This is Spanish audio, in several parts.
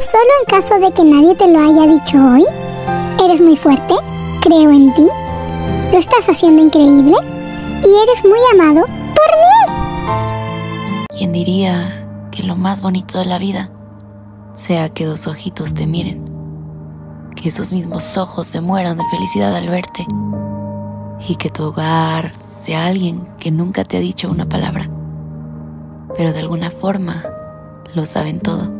Solo en caso de que nadie te lo haya dicho hoy, eres muy fuerte, creo en ti, lo estás haciendo increíble y eres muy amado por mí. ¿Quién diría que lo más bonito de la vida sea que dos ojitos te miren? Que esos mismos ojos se mueran de felicidad al verte y que tu hogar sea alguien que nunca te ha dicho una palabra, pero de alguna forma lo saben todo.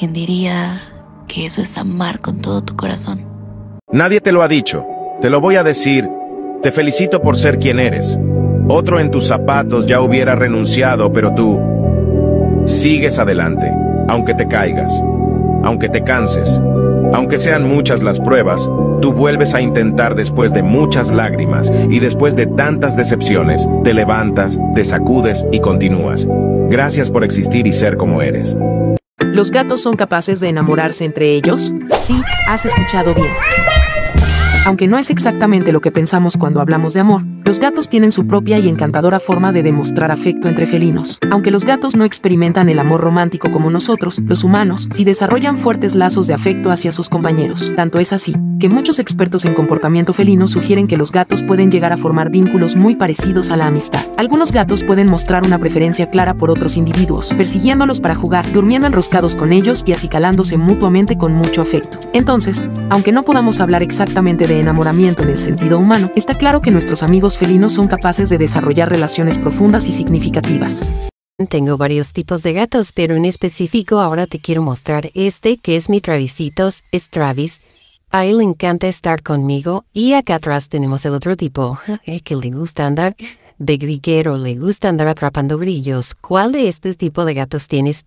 ¿Quién diría que eso es amar con todo tu corazón? Nadie te lo ha dicho. Te lo voy a decir. Te felicito por ser quien eres. Otro en tus zapatos ya hubiera renunciado, pero tú sigues adelante, aunque te caigas, aunque te canses, aunque sean muchas las pruebas, tú vuelves a intentar después de muchas lágrimas y después de tantas decepciones, te levantas, te sacudes y continúas. Gracias por existir y ser como eres. ¿Los gatos son capaces de enamorarse entre ellos? Sí, has escuchado bien. Aunque no es exactamente lo que pensamos cuando hablamos de amor, los gatos tienen su propia y encantadora forma de demostrar afecto entre felinos. Aunque los gatos no experimentan el amor romántico como nosotros, los humanos, sí desarrollan fuertes lazos de afecto hacia sus compañeros. Tanto es así, que muchos expertos en comportamiento felino sugieren que los gatos pueden llegar a formar vínculos muy parecidos a la amistad. Algunos gatos pueden mostrar una preferencia clara por otros individuos, persiguiéndolos para jugar, durmiendo enroscados con ellos y acicalándose mutuamente con mucho afecto. Entonces, aunque no podamos hablar exactamente de enamoramiento en el sentido humano, está claro que nuestros amigos felinos son capaces de desarrollar relaciones profundas y significativas. Tengo varios tipos de gatos, pero en específico ahora te quiero mostrar este que es mi Travisitos, es Travis. A él le encanta estar conmigo y acá atrás tenemos el otro tipo, que le gusta andar de grillero, le gusta andar atrapando grillos. ¿Cuál de este tipo de gatos tienes